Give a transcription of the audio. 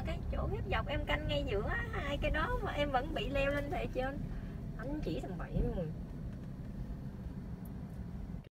mà cái chỗ ghép dọc em canh ngay giữa hai cái đó mà em vẫn bị leo lên thể trên. Anh chỉ thằng bậy luôn